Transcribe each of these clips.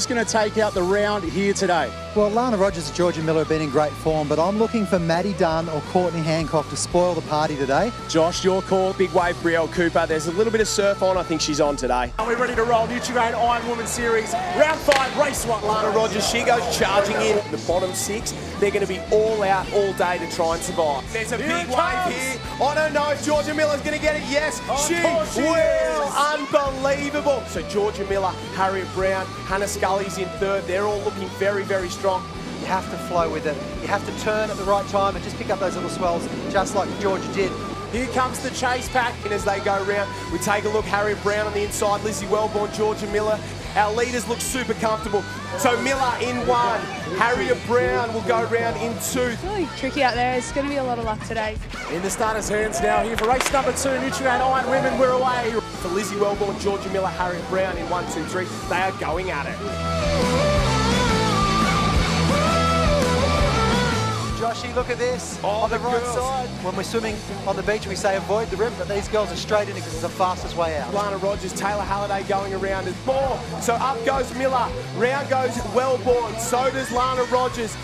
Who's going to take out the round here today? Well, Lana Rogers and Georgia Miller have been in great form, but I'm looking for Maddie Dunn or Courtney Hancock to spoil the party today. Josh, your call. Big wave, Brielle Cooper. There's a little bit of surf on. I think she's on today. Are we ready to roll? Nutri-Grain Iron Woman Series, round five, race one. Lana Rogers, she goes charging in. The bottom six, they're going to be all out all day to try and survive. There's a Here big wave here. I don't know if Georgia Miller's going to get it. Yes, Of she course she will. is. Unbelievable. So Georgia Miller, Harriet Brown, Hannah Scully's in third. They're all looking very, very strong. You have to flow with it. You have to turn at the right time and just pick up those little swells, just like Georgia did. Here comes the chase pack. And as they go round, we take a look. Harriet Brown on the inside, Lizzie Welborn, Georgia Miller. Our leaders look super comfortable. So Miller in one. Harriet Brown will go round in two. It's really tricky out there. It's going to be a lot of luck today. In the starter's hands now here for race number two, Nutri-Grain Iron Women, we're away. For Lizzie Welborn, Georgia Miller, Harriet Brown in one, two, three. They are going at it. Look at this. Oh, on the, the right girls. side. When we're swimming on the beach, we say avoid the rip, but these girls are straight in it because it's the fastest way out. Lana Rogers, Taylor Halliday going around as more. So up goes Miller. Round goes Welborn. So does Lana Rogers.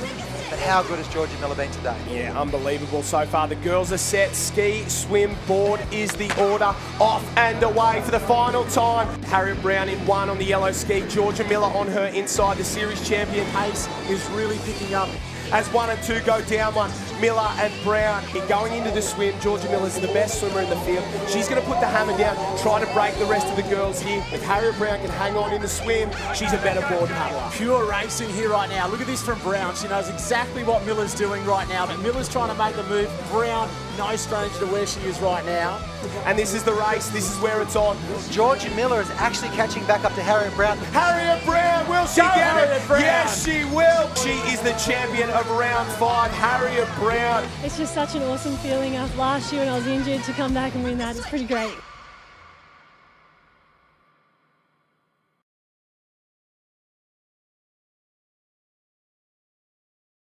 But how good has Georgia Miller been today? Yeah, unbelievable so far. The girls are set. Ski, swim, board is the order. Off and away for the final time. Harriet Brown in one on the yellow ski. Georgia Miller on her inside. The series champion pace is really picking up. As one and two go down one, Miller and Brown in going into the swim. Georgia Miller's the best swimmer in the field. She's going to put the hammer down, try to break the rest of the girls here. If Harriet Brown can hang on in the swim, she's a better board paddler. Pure racing here right now. Look at this from Brown. She knows exactly what Miller's doing right now, but Miller's trying to make the move. Brown, no stranger to where she is right now. And this is the race. This is where it's on. Georgia Miller is actually catching back up to Harriet Brown. Harriet Brown, will she Go, get Harriet? Brown. Yes, she will. She is the champion of round five, Harriet Brown. It's just such an awesome feeling after last year when I was injured to come back and win that. It's pretty great.